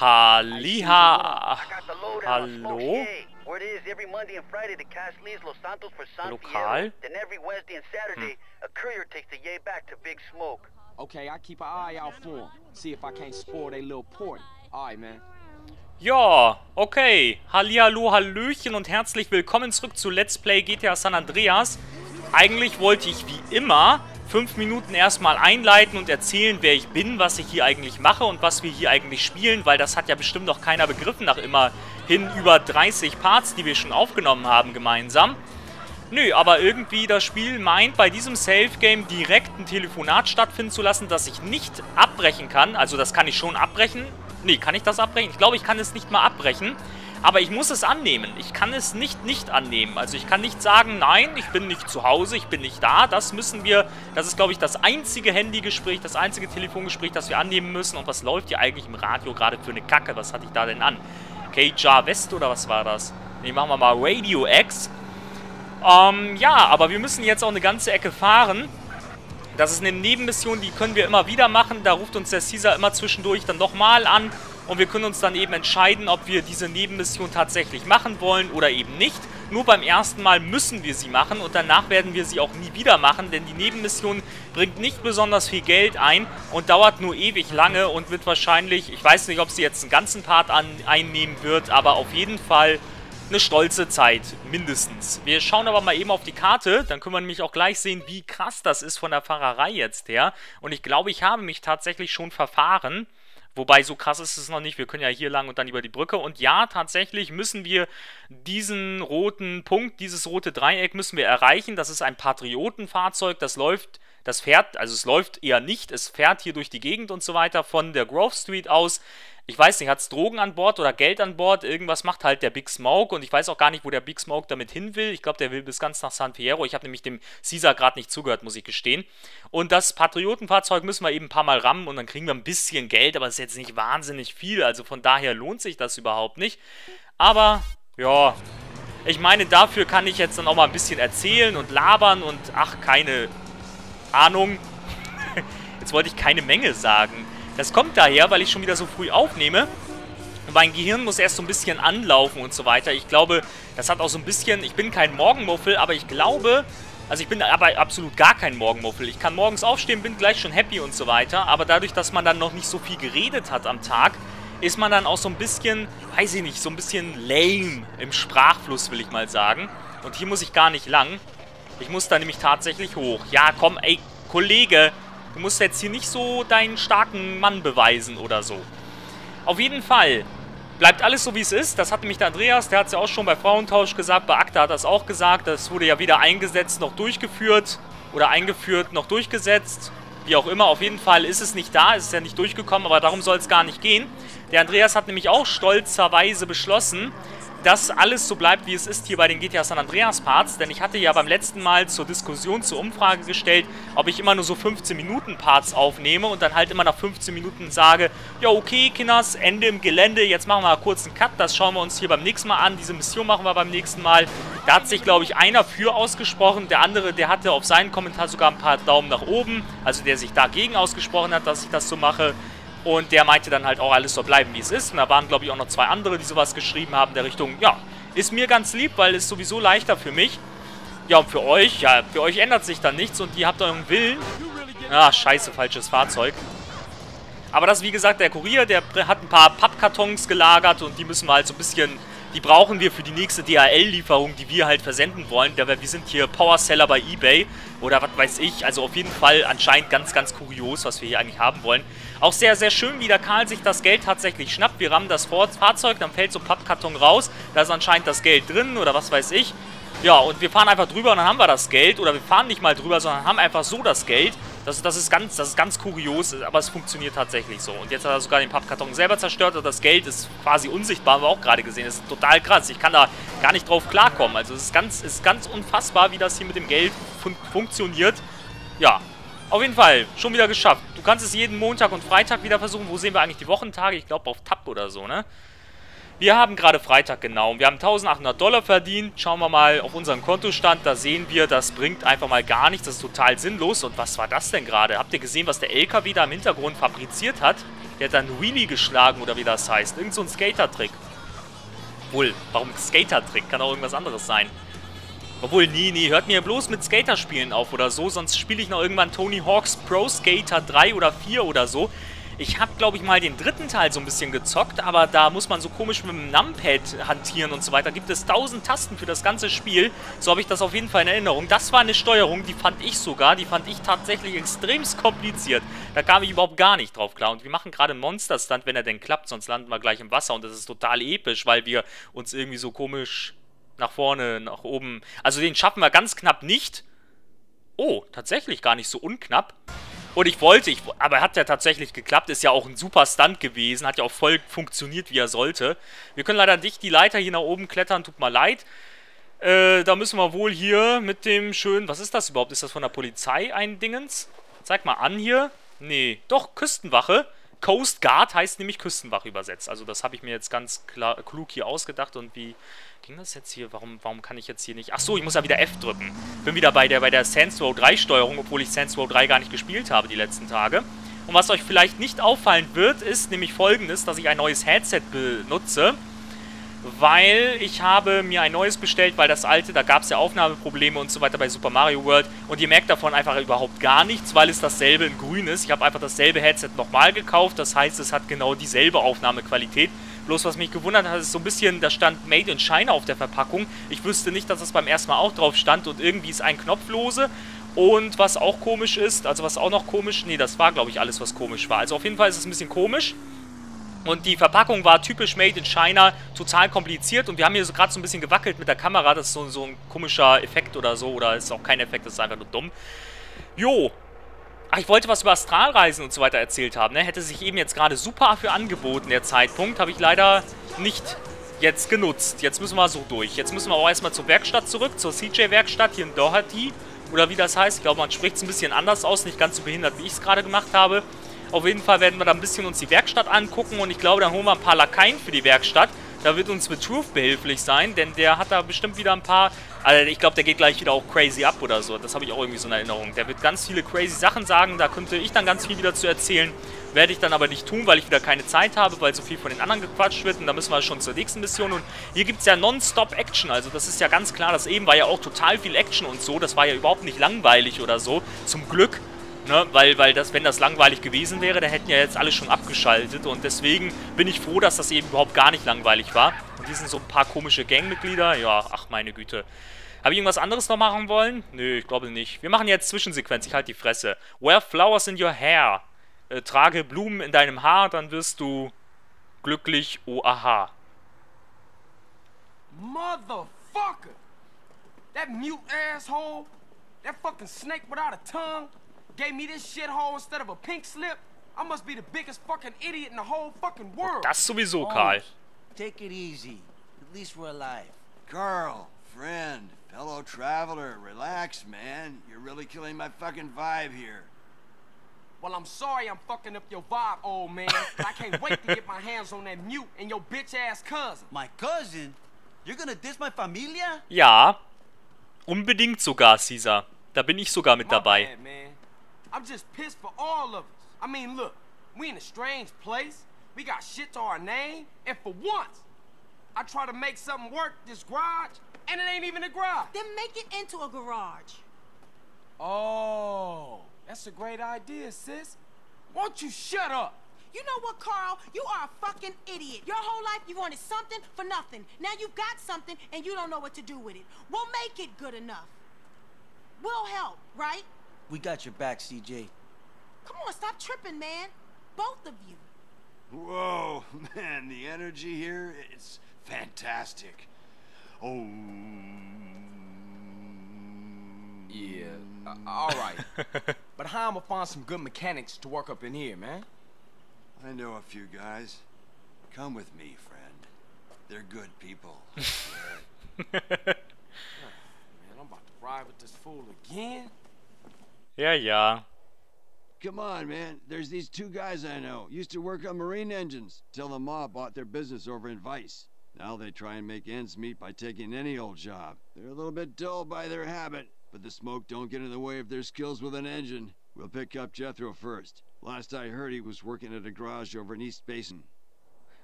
Halliha. Hallo? Where it is every Monday and Friday to cash leaves Los Santos for San Lokal. Fierro. Then every Wednesday and Saturday, a courier takes the yay back to Big Smoke. Okay, I keep an eye out for 'em. See if I can't spoil their little party. Alright, man. Ja, okay. Hallihallo, Hallöchen und herzlich willkommen zurück zu Let's Play GTA San Andreas. Eigentlich wollte ich wie immer fünf Minuten erstmal einleiten und erzählen, wer ich bin, was ich hier eigentlich mache und was wir hier eigentlich spielen, weil das hat ja bestimmt noch keiner begriffen nach immerhin über 30 Parts, die wir schon aufgenommen haben gemeinsam. Nö, aber irgendwie das Spiel meint, bei diesem Safe-Game direkt ein Telefonat stattfinden zu lassen, das ich nicht abbrechen kann. Also das kann ich schon abbrechen. Nee, kann ich das abbrechen? Ich glaube, ich kann es nicht mal abbrechen. Aber ich muss es annehmen. Ich kann es nicht nicht annehmen. Also ich kann nicht sagen, nein, ich bin nicht zu Hause, ich bin nicht da. Das müssen wir, das ist, glaube ich, das einzige Handygespräch, das einzige Telefongespräch, das wir annehmen müssen. Und was läuft hier eigentlich im Radio gerade für eine Kacke? Was hatte ich da denn an? KJA West oder was war das? Ne, machen wir mal Radio X. Ähm, ja, aber wir müssen jetzt auch eine ganze Ecke fahren. Das ist eine Nebenmission, die können wir immer wieder machen. Da ruft uns der Caesar immer zwischendurch dann nochmal an. Und wir können uns dann eben entscheiden, ob wir diese Nebenmission tatsächlich machen wollen oder eben nicht. Nur beim ersten Mal müssen wir sie machen und danach werden wir sie auch nie wieder machen, denn die Nebenmission bringt nicht besonders viel Geld ein und dauert nur ewig lange und wird wahrscheinlich, ich weiß nicht, ob sie jetzt einen ganzen Part an, einnehmen wird, aber auf jeden Fall eine stolze Zeit, mindestens. Wir schauen aber mal eben auf die Karte, dann können wir nämlich auch gleich sehen, wie krass das ist von der Fahrerei jetzt her. Und ich glaube, ich habe mich tatsächlich schon verfahren. Wobei, so krass ist es noch nicht. Wir können ja hier lang und dann über die Brücke. Und ja, tatsächlich müssen wir diesen roten Punkt, dieses rote Dreieck müssen wir erreichen. Das ist ein Patriotenfahrzeug. Das läuft, das fährt, also es läuft eher nicht. Es fährt hier durch die Gegend und so weiter von der Grove Street aus. Ich weiß nicht, hat es Drogen an Bord oder Geld an Bord? Irgendwas macht halt der Big Smoke und ich weiß auch gar nicht, wo der Big Smoke damit hin will. Ich glaube, der will bis ganz nach San Fierro. Ich habe nämlich dem Caesar gerade nicht zugehört, muss ich gestehen. Und das Patriotenfahrzeug müssen wir eben ein paar Mal rammen und dann kriegen wir ein bisschen Geld, aber es ist jetzt nicht wahnsinnig viel. Also von daher lohnt sich das überhaupt nicht. Aber, ja, ich meine, dafür kann ich jetzt dann auch mal ein bisschen erzählen und labern und ach, keine Ahnung. Jetzt wollte ich keine Menge sagen. Das kommt daher, weil ich schon wieder so früh aufnehme. Mein Gehirn muss erst so ein bisschen anlaufen und so weiter. Ich glaube, das hat auch so ein bisschen... Ich bin kein Morgenmuffel, aber ich glaube... Also ich bin aber absolut gar kein Morgenmuffel. Ich kann morgens aufstehen, bin gleich schon happy und so weiter. Aber dadurch, dass man dann noch nicht so viel geredet hat am Tag, ist man dann auch so ein bisschen, weiß ich nicht, so ein bisschen lame im Sprachfluss, will ich mal sagen. Und hier muss ich gar nicht lang. Ich muss da nämlich tatsächlich hoch. Ja, komm, ey, Kollege, du musst jetzt hier nicht so deinen starken Mann beweisen oder so. Auf jeden Fall bleibt alles so, wie es ist. Das hat nämlich der Andreas, der hat es ja auch schon bei Frauentausch gesagt, bei ACTA hat er es auch gesagt. Das wurde ja weder eingesetzt noch durchgeführt oder eingeführt noch durchgesetzt. Wie auch immer, auf jeden Fall ist es nicht da, es ist ja nicht durchgekommen, aber darum soll es gar nicht gehen. Der Andreas hat nämlich auch stolzerweise beschlossen, dass alles so bleibt, wie es ist hier bei den GTA San Andreas Parts, denn ich hatte ja beim letzten Mal zur Diskussion, zur Umfrage gestellt, ob ich immer nur so 15 Minuten Parts aufnehme und dann halt immer nach 15 Minuten sage, ja okay, Kinders, Ende im Gelände, jetzt machen wir mal kurz einen Cut, das schauen wir uns hier beim nächsten Mal an, diese Mission machen wir beim nächsten Mal. Da hat sich, glaube ich, einer für ausgesprochen, der andere, der hatte auf seinen Kommentar sogar ein paar Daumen nach oben, also der sich dagegen ausgesprochen hat, dass ich das so mache. Und der meinte dann halt auch, alles soll bleiben, wie es ist. Und da waren, glaube ich, auch noch zwei andere, die sowas geschrieben haben, der Richtung, ja, ist mir ganz lieb, weil es sowieso leichter für mich. Ja, und für euch, ja, für euch ändert sich dann nichts und ihr habt euren Willen. Ah, scheiße, falsches Fahrzeug. Aber das wie gesagt, der Kurier, der hat ein paar Pappkartons gelagert und die müssen wir halt so ein bisschen... Die brauchen wir für die nächste DHL-Lieferung, die wir halt versenden wollen. Wir sind hier Powerseller bei Ebay oder was weiß ich. Also auf jeden Fall anscheinend ganz, ganz kurios, was wir hier eigentlich haben wollen. Auch sehr, sehr schön, wie der Karl sich das Geld tatsächlich schnappt. Wir rammen das Fahrzeug, dann fällt so ein Pappkarton raus. Da ist anscheinend das Geld drin oder was weiß ich. Ja, und wir fahren einfach drüber und dann haben wir das Geld. Oder wir fahren nicht mal drüber, sondern haben einfach so das Geld. Das, das, ist ganz, das ist ganz kurios, aber es funktioniert tatsächlich so. Und jetzt hat er sogar den Pappkarton selber zerstört und das Geld ist quasi unsichtbar, haben wir auch gerade gesehen. Das ist total krass. Ich kann da gar nicht drauf klarkommen. Also es ist ganz, ist ganz unfassbar, wie das hier mit dem Geld fun funktioniert. Ja, auf jeden Fall, schon wieder geschafft. Du kannst es jeden Montag und Freitag wieder versuchen. Wo sehen wir eigentlich die Wochentage? Ich glaube auf Tab oder so, ne? Wir haben gerade Freitag genau. Wir haben 1800 Dollar verdient. Schauen wir mal auf unseren Kontostand. Da sehen wir, das bringt einfach mal gar nichts. Das ist total sinnlos. Und was war das denn gerade? Habt ihr gesehen, was der LKW da im Hintergrund fabriziert hat? Der hat dann Wheelie geschlagen oder wie das heißt. Irgend so ein Skater-Trick. Wohl, warum Skater-Trick? Kann auch irgendwas anderes sein. Obwohl, nee, nee, hört mir bloß mit Skater-Spielen auf oder so, sonst spiele ich noch irgendwann Tony Hawk's Pro Skater 3 oder 4 oder so. Ich habe, glaube ich, mal den dritten Teil so ein bisschen gezockt, aber da muss man so komisch mit dem Numpad hantieren und so weiter. Gibt es tausend Tasten für das ganze Spiel. So habe ich das auf jeden Fall in Erinnerung. Das war eine Steuerung, die fand ich sogar, die fand ich tatsächlich extremst kompliziert. Da kam ich überhaupt gar nicht drauf klar. Und wir machen gerade einen Monster-Stunt, wenn er denn klappt, sonst landen wir gleich im Wasser. Und das ist total episch, weil wir uns irgendwie so komisch nach vorne, nach oben... Also den schaffen wir ganz knapp nicht. Oh, tatsächlich gar nicht so unknapp. Und ich wollte, ich, aber hat ja tatsächlich geklappt, ist ja auch ein super Stunt gewesen, hat ja auch voll funktioniert, wie er sollte. Wir können leider nicht die Leiter hier nach oben klettern, tut mir leid. Äh, da müssen wir wohl hier mit dem schönen, was ist das überhaupt? Ist das von der Polizei ein Dingens? Zeig mal an hier. Nee, doch, Küstenwache. Coast Guard heißt nämlich Küstenwache übersetzt. Also das habe ich mir jetzt ganz klar, klug hier ausgedacht und wie ging das jetzt hier? Warum, warum kann ich jetzt hier nicht... Achso, ich muss ja wieder F drücken. Bin wieder bei der, bei der Saints Row 3 Steuerung, obwohl ich Saints Row 3 gar nicht gespielt habe die letzten Tage. Und was euch vielleicht nicht auffallen wird, ist nämlich folgendes, dass ich ein neues Headset benutze weil ich habe mir ein neues bestellt, weil das alte, da gab es ja Aufnahmeprobleme und so weiter bei Super Mario World und ihr merkt davon einfach überhaupt gar nichts, weil es dasselbe in grün ist. Ich habe einfach dasselbe Headset nochmal gekauft, das heißt, es hat genau dieselbe Aufnahmequalität. Bloß was mich gewundert hat, ist so ein bisschen, da stand Made in China auf der Verpackung. Ich wüsste nicht, dass das beim ersten Mal auch drauf stand und irgendwie ist ein Knopf lose. Und was auch komisch ist, also was auch noch komisch, nee, das war glaube ich alles, was komisch war. Also auf jeden Fall ist es ein bisschen komisch. Und die Verpackung war typisch made in China, total kompliziert. Und wir haben hier so gerade so ein bisschen gewackelt mit der Kamera. Das ist so, so ein komischer Effekt oder so. Oder ist auch kein Effekt, das ist einfach nur dumm. Jo. Ach, ich wollte was über Astralreisen und so weiter erzählt haben. Ne? Hätte sich eben jetzt gerade super für angeboten, der Zeitpunkt. Habe ich leider nicht jetzt genutzt. Jetzt müssen wir so durch. Jetzt müssen wir auch erstmal zur Werkstatt zurück, zur CJ-Werkstatt hier in Doherty. Oder wie das heißt. Ich glaube, man spricht es ein bisschen anders aus. Nicht ganz so behindert, wie ich es gerade gemacht habe. Auf jeden Fall werden wir da ein bisschen uns die Werkstatt angucken und ich glaube, dann holen wir ein paar Lakaien für die Werkstatt. Da wird uns mit Truth behilflich sein, denn der hat da bestimmt wieder ein paar... Also ich glaube, der geht gleich wieder auch crazy ab oder so. Das habe ich auch irgendwie so in Erinnerung. Der wird ganz viele crazy Sachen sagen, da könnte ich dann ganz viel wieder zu erzählen. Werde ich dann aber nicht tun, weil ich wieder keine Zeit habe, weil so viel von den anderen gequatscht wird. Und da müssen wir schon zur nächsten Mission. Und hier gibt es ja non-stop Action. Also das ist ja ganz klar, das eben war ja auch total viel Action und so. Das war ja überhaupt nicht langweilig oder so. Zum Glück. Ne, weil, weil das, wenn das langweilig gewesen wäre, dann hätten ja jetzt alle schon abgeschaltet. Und deswegen bin ich froh, dass das eben überhaupt gar nicht langweilig war. Und hier sind so ein paar komische Gangmitglieder. Ja, ach meine Güte. Habe ich irgendwas anderes noch machen wollen? Nö, ich glaube nicht. Wir machen jetzt Zwischensequenz. Ich halte die Fresse. Wear flowers in your hair. Äh, trage Blumen in deinem Haar, dann wirst du glücklich. Oh, aha. Motherfucker! That mute asshole! That fucking snake without a tongue! Gave me this shithole instead of a pink slip, I must be the biggest fucking idiot in the whole fucking world. Das sowieso, Karl. Take it easy. At least we're alive. Carl, friend, fellow traveler, relax, man. You're really killing my fucking vibe here. Well, I'm sorry I'm fucking up your vibe, old man. but I can't wait to get my hands on that mute and your bitch-ass cousin. My cousin? You're gonna diss my familia? Ja, unbedingt sogar, Caesar. Da bin ich sogar mit dabei. Bad, man. I'm just pissed for all of us. I mean, look, we in a strange place. We got shit to our name, and for once, I try to make something work this garage, and it ain't even a garage. Then make it into a garage. Oh, that's a great idea, sis. Won't you shut up? You know what, Carl? You are a fucking idiot. Your whole life you wanted something for nothing. Now you've got something and you don't know what to do with it. We'll make it good enough. We'll help, right? We got your back, CJ. Come on, stop tripping, man. Both of you. Whoa, man, the energy here, it's fantastic. Oh. Yeah, uh, all right. but how am I going to find some good mechanics to work up in here, man? I know a few guys. Come with me, friend. They're good people. Man, I'm about to ride with this fool again. Ja, yeah. Come on, man. There's these two guys I know. Used to work on marine engines till the mob bought their business over in Vice. Now they try and make ends meet by taking any old job. They're a little bit dull by their habit, but the smoke don't get in the way of their skills with an engine. We'll pick up Jethro first. Last I heard, he was working at a garage over in East Basin.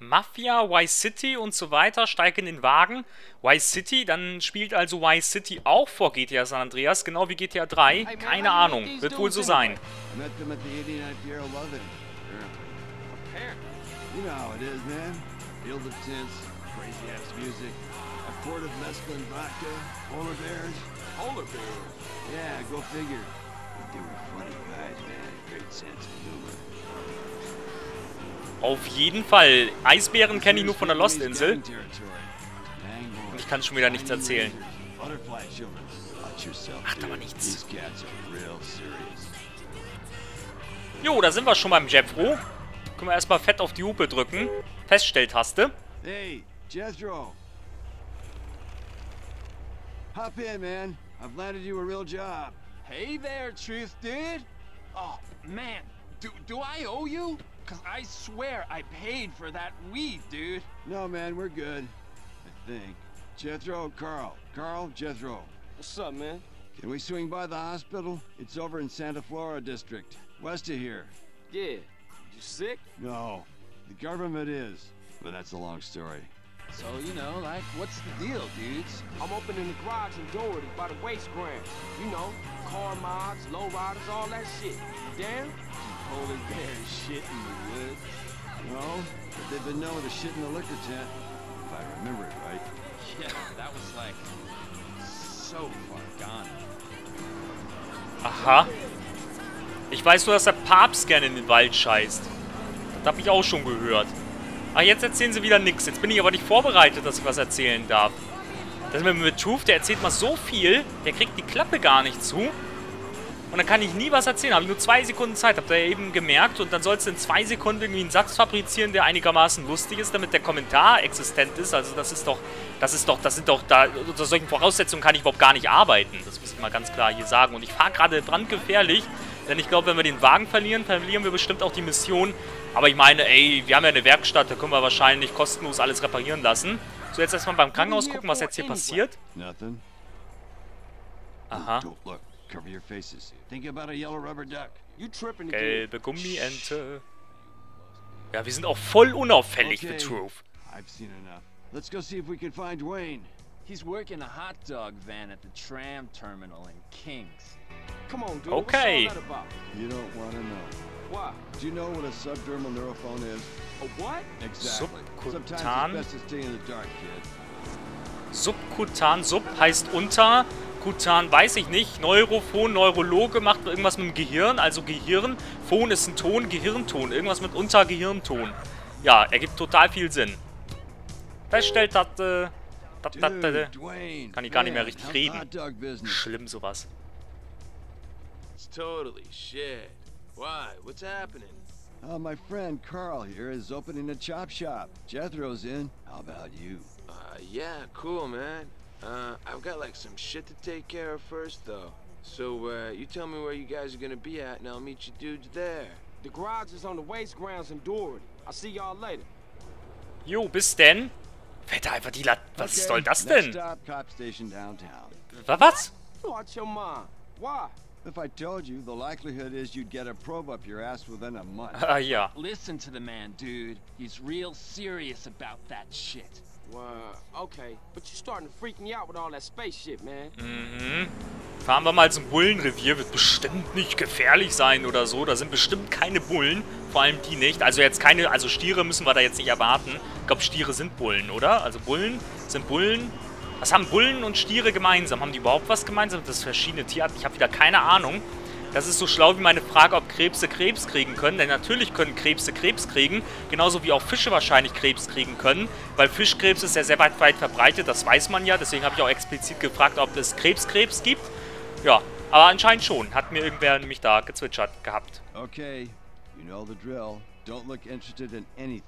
Mafia, Vice City und so weiter, steig in den Wagen. Vice City, dann spielt also Vice City auch vor GTA San Andreas, genau wie GTA 3. Keine Ahnung, wird wohl so sein. I met them at the 89th year of Loving, apparently. Apparently. You know how it is, man. Field of tents, crazy ass music, a quart of mescaline vodka, polar bears. Polar bears. Yeah, go figure. They were funny guys, man. Great sense of humor. Auf jeden Fall. Eisbären kenne ich nur von der Lost-Insel. Und ich kann schon wieder nichts erzählen. Macht aber nichts. Jo, da sind wir schon beim Jeffro. Können wir erstmal fett auf die Hupe drücken. Feststelltaste. Hey, Jethro. Hop in, man. I've landed you a real job. Hey there, Truth Dude. Oh, man. Do, do I owe you? Because I swear I paid for that weed, dude. No, man, we're good. I think. Jethro, Carl. Carl, Jethro. What's up, man? Can we swing by the hospital? It's over in Santa Flora District, west of here. Yeah. You sick? No, the government is. But that's a long story. So, you know, like, what's the deal, dudes? I'm opening the garage in Doherty by the waste ground. You know, car mods, low riders, all that shit. Damn? Polar bear shit in the woods. No, but they've been known to shit in the liquor tent, if I remember it right. Yeah, that was like so far gone. Aha. Ich weiß nur, dass der Papst gerne in den Wald scheißt. Das habe ich auch schon gehört. Ach, jetzt erzählen sie wieder nichts. Jetzt bin ich aber nicht vorbereitet, dass ich was erzählen darf. Das mit, mit Truth, der erzählt mal so viel, der kriegt die Klappe gar nicht zu. Und dann kann ich nie was erzählen. Habe ich nur zwei Sekunden Zeit, habt ihr ja eben gemerkt. Und dann sollst du in zwei Sekunden irgendwie einen Satz fabrizieren, der einigermaßen lustig ist, damit der Kommentar existent ist. Also das ist doch, das ist doch, das sind doch, da, unter solchen Voraussetzungen kann ich überhaupt gar nicht arbeiten. Das muss ich mal ganz klar hier sagen. Und ich fahre gerade brandgefährlich, denn ich glaube, wenn wir den Wagen verlieren, verlieren wir bestimmt auch die Mission. Aber ich meine, ey, wir haben ja eine Werkstatt, da können wir wahrscheinlich kostenlos alles reparieren lassen. So, jetzt erstmal beim Krankenhaus gucken, was jetzt hier passiert. Aha. Cover your faces. Think about a yellow rubber duck. You tripping again. Gelbe Gummiente. Ja, wir sind auch voll unauffällig für Okay. Truth. I've seen enough. Let's go see if we can find Dwayne. He's working a hot dog van at the tram terminal in Kings. Come on, dude. Okay. What's all that about? You don't want to know. Why? Do you know what a subdermal neurophone is? A what? Exactly. Sometimes it's best to stay in the dark, kid. Subkutan, Sub heißt unter. Kutan weiß ich nicht. Neurophon, Neurologe macht irgendwas mit dem Gehirn, also Gehirn. Phon ist ein Ton, Gehirnton. Irgendwas mit Untergehirnton. Ja, ergibt total viel Sinn. Feststellt, dass, äh, dass, dass, Dude, äh, kann ich gar nicht mehr richtig reden. Schlimm sowas. It's totally shit. Why? What's happening? Oh, my friend Carl here is opening a chop shop. Jethro's in. How about you? Uh, yeah, cool, man. Uh, I've got like some shit to take care of first, though. So, uh, you tell me where you guys are gonna be at, and I'll meet you dudes there. The garage is on the waste grounds in Doherty. I'll see y'all later. Jo, bis denn. Fährt da einfach die Lat... Was Okay, soll das next denn? stop, cop station downtown. Was? Watch your mind. Why? If I told you, the likelihood is you'd get a probe up your ass within a month. Ah, ja. Listen to the man, dude. He's real serious about that shit. Well, okay. But you're starting to freak me out with all that space shit, man. Mhm. Fahren wir mal zum Bullenrevier. Wird bestimmt nicht gefährlich sein oder so. Da sind bestimmt keine Bullen. Vor allem die nicht. Also jetzt keine... Also Stiere müssen wir da jetzt nicht erwarten. Ich glaube, Stiere sind Bullen, oder? Also Bullen sind Bullen. Was haben Bullen und Stiere gemeinsam? Haben die überhaupt was gemeinsam? Das sind verschiedene Tierarten. Ich habe wieder keine Ahnung. Das ist so schlau wie meine Frage, ob Krebse Krebs kriegen können. Denn natürlich können Krebse Krebs kriegen. Genauso wie auch Fische wahrscheinlich Krebs kriegen können. Weil Fischkrebs ist ja sehr weit, weit verbreitet. Das weiß man ja. Deswegen habe ich auch explizit gefragt, ob es Krebskrebs gibt. Ja, aber anscheinend schon. Hat mir irgendwer nämlich da gezwitschert gehabt. Okay, you know the drill. Don't look interested in anything.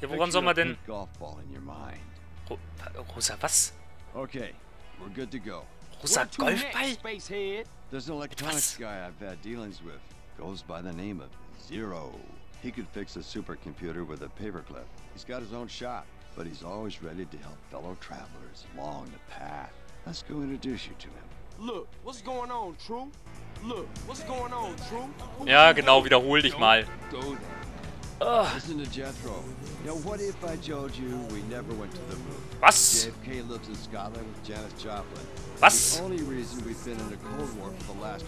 Ja, woran soll man denn... Rosa, was? Okay, we're good to go. Rosa Where Golfball? next, Spacehead? There's an electronics Was? guy I've had dealings with. Goes by the name of Zero. He could fix a supercomputer with a paperclip. He's got his own shop, but he's always ready to help fellow travelers along the path. Let's go introduce you to him. Look, what's going on, True? Look, what's going on, True? Who Ja, genau, with? wiederhol dich mal. Go there. Ugh. Listen to Jethro. Now, what if I told you we never went to the moon? Was? JFK lives in Scotland with Janis Joplin. Was? The only reason we've been in a Cold War for the last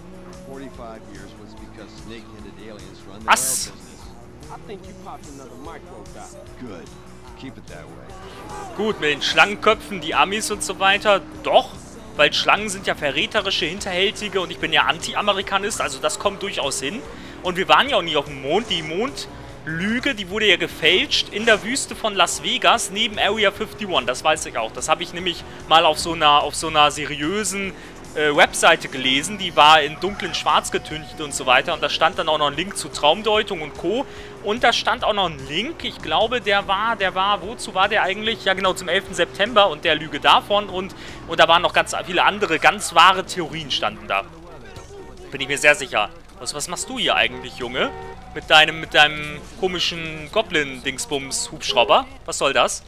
45 years was because snake-headed aliens run the Was? oil business. I think you popped another micro dot. Good. Keep it that way. Gut, mit den Schlangenköpfen, die Amis und so weiter, doch. Weil Schlangen sind ja verräterische, hinterhältige und ich bin ja Anti-Amerikanist, also das kommt durchaus hin. Und wir waren ja auch nie auf dem Mond. Die Mondlüge, die wurde ja gefälscht in der Wüste von Las Vegas neben Area 51. Das weiß ich auch. Das habe ich nämlich mal auf so einer, auf so einer seriösen äh, Webseite gelesen, die war in dunklen Schwarz getüncht und so weiter. Und da stand dann auch noch ein Link zu Traumdeutung und Co. Und da stand auch noch ein Link, ich glaube, der war, der war, wozu war der eigentlich? Ja genau, zum 11. September und der Lüge davon. Und, und da waren noch ganz viele andere, ganz wahre Theorien standen da. Bin ich mir sehr sicher. Was, was machst du hier eigentlich, Junge? Mit deinem, mit deinem komischen Goblin-Dingsbums-Hubschrauber? Was soll das?